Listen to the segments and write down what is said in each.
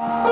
There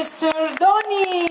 Mr. Donny.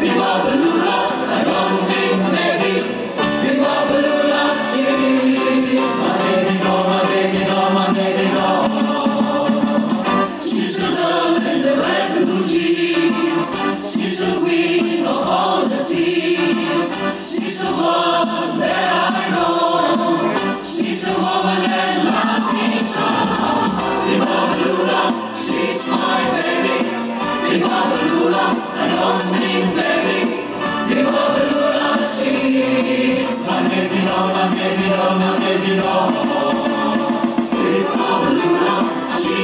We love the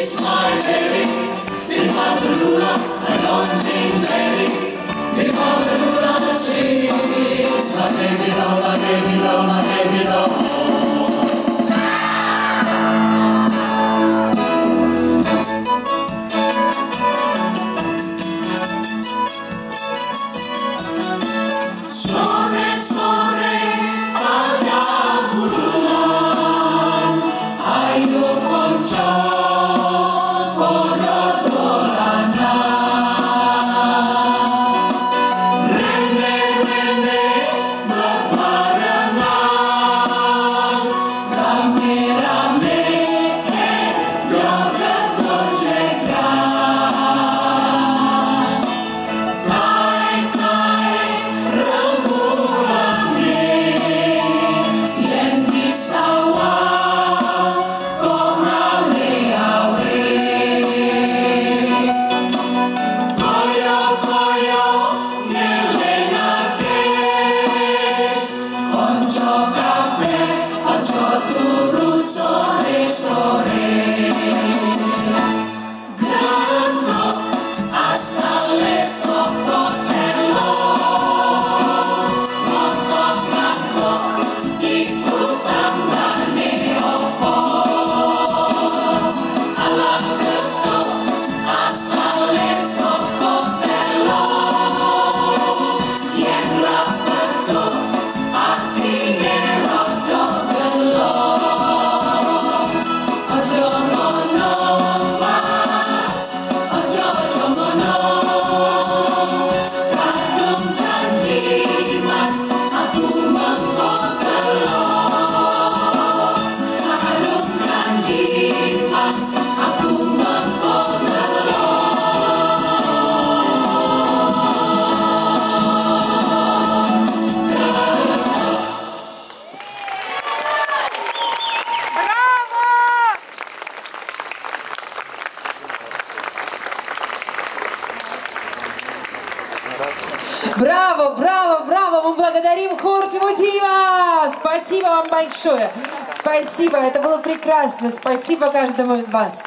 is my baby. In my Beluga. I don't lonely baby. In Pampeluna, Спасибо это было прекрасно! Спасибо каждому из вас!